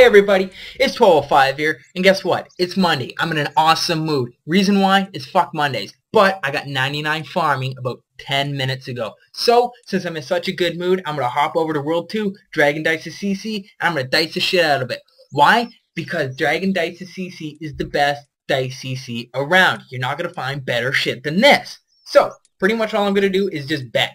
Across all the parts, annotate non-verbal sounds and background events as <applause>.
Hey everybody, it's 1205 here, and guess what? It's Monday. I'm in an awesome mood. Reason why? It's fuck Mondays. But I got 99 farming about 10 minutes ago. So, since I'm in such a good mood, I'm going to hop over to World 2, Dragon Dice CC, and I'm going to dice the shit out of it. Why? Because Dragon Dice CC is the best dice CC around. You're not going to find better shit than this. So, pretty much all I'm going to do is just bet.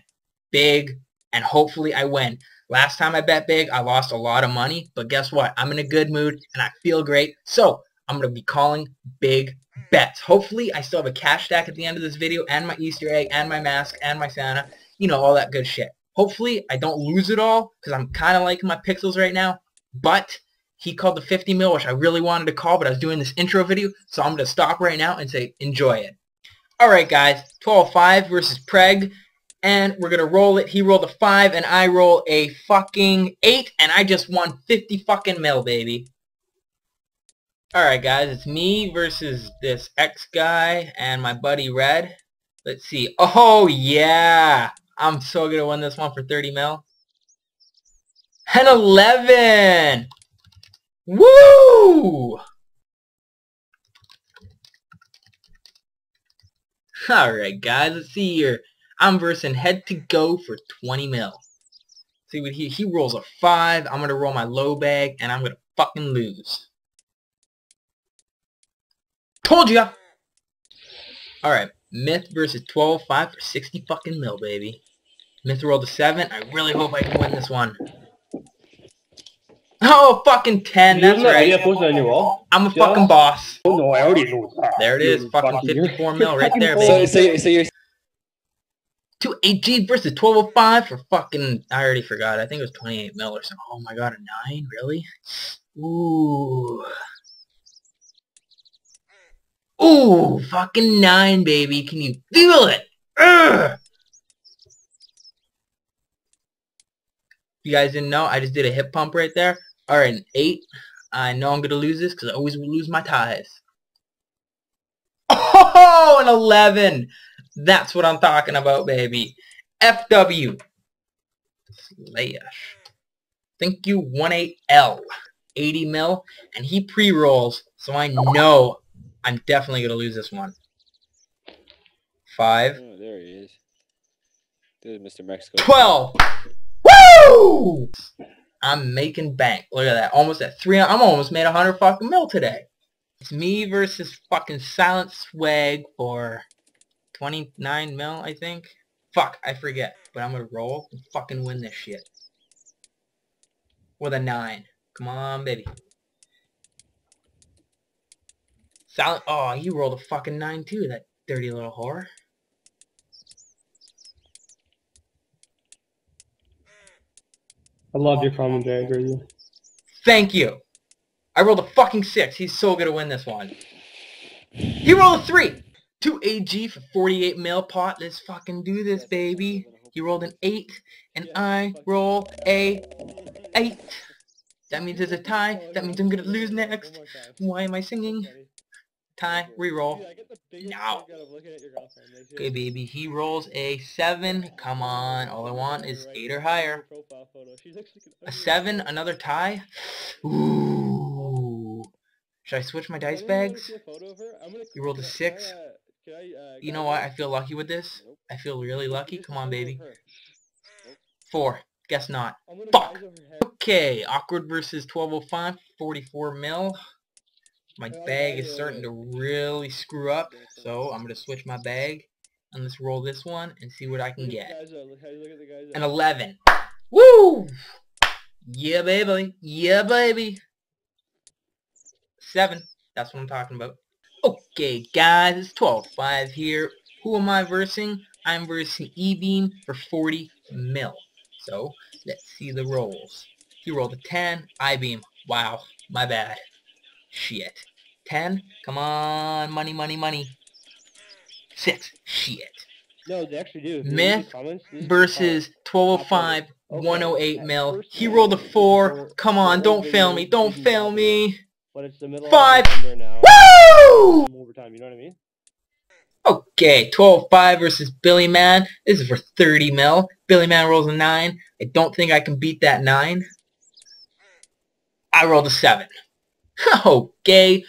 Big, and hopefully I win. Last time I bet big, I lost a lot of money, but guess what? I'm in a good mood and I feel great, so I'm going to be calling big bets. Hopefully, I still have a cash stack at the end of this video and my Easter egg and my mask and my Santa, you know, all that good shit. Hopefully, I don't lose it all because I'm kind of liking my pixels right now, but he called the 50 mil, which I really wanted to call, but I was doing this intro video, so I'm going to stop right now and say enjoy it. All right, guys, 12-5 versus Preg and we're going to roll it. He rolled a 5, and I roll a fucking 8, and I just won 50 fucking mil, baby. Alright, guys, it's me versus this X guy and my buddy Red. Let's see. Oh, yeah! I'm so going to win this one for 30 mil. And 11! Woo! Alright, guys, let's see here. I'm versing head to go for 20 mil. See what he he rolls a five. I'm gonna roll my low bag and I'm gonna fucking lose. Told ya. All right, Myth versus 12-5 for 60 fucking mil, baby. Myth rolled a seven. I really hope I can win this one. Oh, fucking 10. That's right. I'm a fucking boss. Oh, no, I already know that. There it is. Fucking 54 mil right there, baby. So, so, so you're to AG versus 1205 for fucking, I already forgot. I think it was 28 mil or something. Oh my god, a 9? Really? Ooh. Ooh, fucking 9, baby. Can you feel it? Ugh. You guys didn't know? I just did a hip pump right there. Alright, an 8. I know I'm going to lose this because I always lose my ties. <laughs> Oh, an 11. That's what I'm talking about, baby. FW. Slash. Thank you, 18L. 80 mil. And he pre-rolls, so I know I'm definitely going to lose this one. Five. Oh, there he is. There's Mr. Mexico. 12. Woo! I'm making bank. Look at that. Almost at three. I'm almost made a hundred fucking mil today. It's me versus fucking Silent Swag for 29 mil, I think. Fuck, I forget. But I'm gonna roll and fucking win this shit. With a 9. Come on, baby. Silent... Oh, you rolled a fucking 9 too, that dirty little whore. I love your oh. commentary, Grizzy. Thank you. I rolled a fucking 6. He's so gonna win this one. He rolled a 3. 2 AG for 48 mil pot. Let's fucking do this, baby. He rolled an 8, and I roll a 8. That means there's a tie. That means I'm gonna lose next. Why am I singing? Tie, reroll. Now. Okay, baby. He rolls a 7. Come on. All I want is 8 or higher. A 7, another tie. Ooh. Should I switch my dice bags? You rolled a 6. Uh, you know what? I feel lucky with this. I feel really lucky. Come on, baby. Four. Guess not. Fuck. Okay, awkward versus 1205, 44 mil. My bag is starting to really screw up, so I'm going to switch my bag. And let's roll this one and see what I can get. An 11. Woo! Yeah, baby. Yeah, baby. 7. That's what I'm talking about. Okay guys, it's 12.5 here. Who am I versing? I'm versing E-Beam for 40 mil. So, let's see the rolls. He rolled a 10, I-Beam. Wow, my bad. Shit. 10, come on, money, money, money. 6, shit. No, they actually do. Myth versus 1205, 108 mil. He rolled a 4, come on, don't fail me, don't fail me. But it's the middle 5, Woo! Overtime, you know what I mean? Okay, 12-5 versus Billy Man. This is for 30 mil. Billy Man rolls a 9. I don't think I can beat that 9. I rolled a 7. <laughs> okay.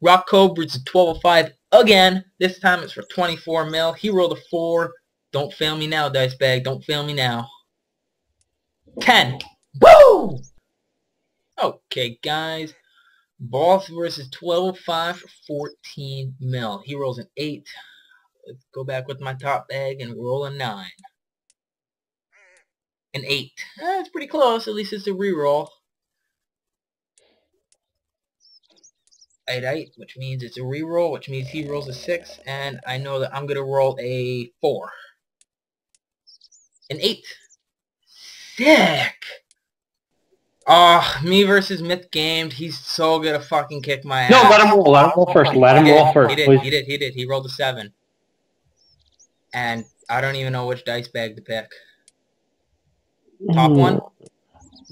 Rock Cobra's a 1205 again. This time it's for 24 mil. He rolled a 4. Don't fail me now, Dice Bag. Don't fail me now. 10. Woo! Okay, guys. Boss versus 1205 for 14 mil. He rolls an 8. Let's go back with my top bag and roll a 9. An 8. That's pretty close. At least it's a reroll. 8 8, which means it's a reroll, which means he rolls a 6, and I know that I'm going to roll a 4. An 8. Sick! Oh, me versus Myth Gamed. He's so gonna fucking kick my ass. No, let him roll. Let him roll first. Let him roll first, He did, please. he did, he did. He rolled a 7. And I don't even know which dice bag to pick. Top one?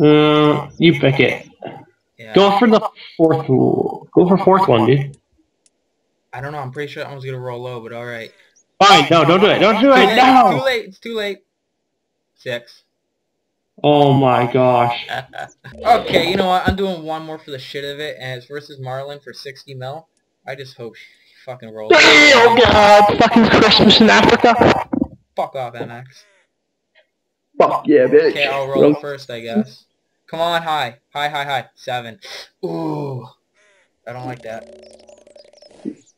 Uh, you pick it. Yeah. Go for the fourth. Go for fourth one, dude. I don't know. I'm pretty sure that one's gonna roll low, but all right. Fine. No, don't do it. Don't do Too it. late. It's too late. It's too late. Six. Oh my gosh. okay, you know what? I'm doing one more for the shit of it, and it's versus Marlin for 60 mil. I just hope she fucking rolls. <laughs> Oh god, fucking Christmas in Africa. Fuck off, MX. Fuck yeah, bitch. Okay, I'll roll first, I guess. Come on, high. High, high, high. Seven. Ooh. I don't like that.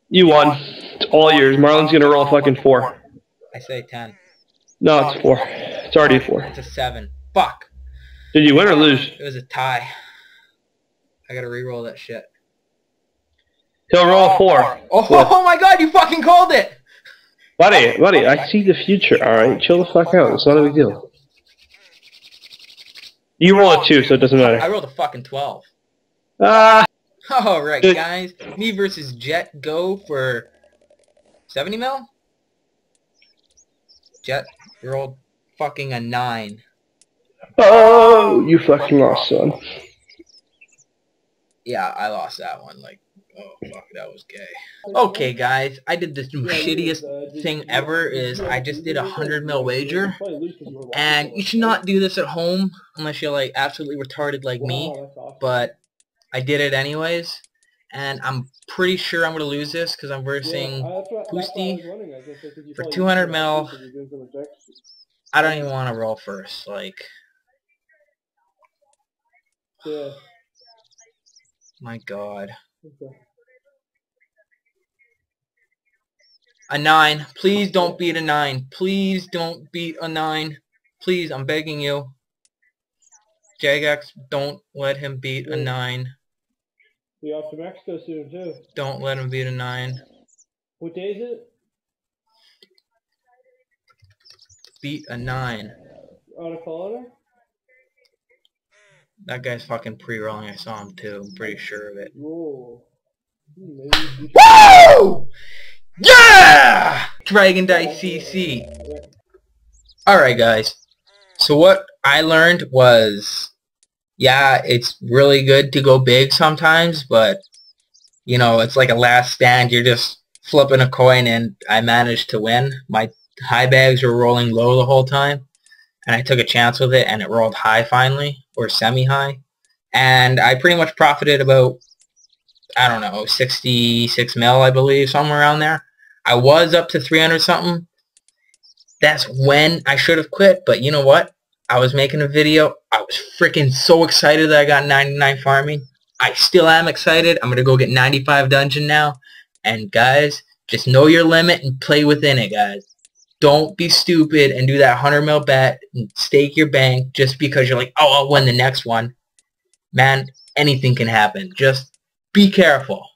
You won. It's all yours. Marlin's gonna roll a fucking four. I say ten. No, it's four. It's already a four. It's a seven. Fuck. Did you win or lose? It was a tie. I gotta re-roll that shit. He'll roll a four. Oh, oh my god, you fucking called it! Buddy, buddy, I see the future, alright? Chill the fuck out. It's not a big deal. You roll a two, so it doesn't matter. I matter. rolled a fucking 12. Ah, Alright, guys. Me versus Jet go for 70 mil? Jet rolled fucking a 9. Oh, you fucking lost, son. Yeah, I lost that one. Like, oh fuck, that was gay. Okay, guys, I did the shittiest thing ever is I just did a 100 mil wager. And you should not do this at home unless you're like absolutely retarded like me. But I did it anyways. And I'm pretty sure I'm going to lose this because I'm versing Boosty for 200 mil. I don't even want to roll first. Like, Yeah. my god. A 9. Please don't beat a 9. Please don't beat a 9. Please, I'm begging you. Jagex, don't let him beat a. 9. We off to Mexico soon too. Don't let him beat a 9. What day is it? Beat a 9. Out of Colorado? That guy's fucking pre-rolling. I saw him too. I'm pretty sure of it. Whoa. Maybe you should- Woo! Yeah! Dragon Dice CC. Alright guys. So what I learned was, yeah, it's really good to go big sometimes, but, you know, it's like a last stand. You're just flipping a coin and I managed to win. My high bags were rolling low the whole time. And I took a chance with it and it rolled high finally, or semi-high. And I pretty much profited about I don't know, 66 mil, I believe, somewhere around there. I was up to 300 something. That's when I should have quit, but you know what? I was making a video. I was freaking so excited that I got 99 farming. I still am excited. I'm going to go get 95 dungeon now. And guys, just know your limit and play within it, guys. Don't be stupid and do that 100 mil bet and stake your bank just because you're like, oh, I'll win the next one. Man, anything can happen. Just be careful.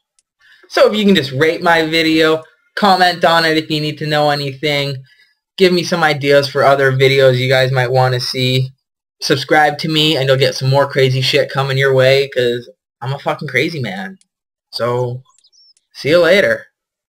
So if you can just rate my video, comment on it if you need to know anything, give me some ideas for other videos you guys might want to see. Subscribe to me and you'll get some more crazy shit coming your way because I'm a fucking crazy man. So, see you later.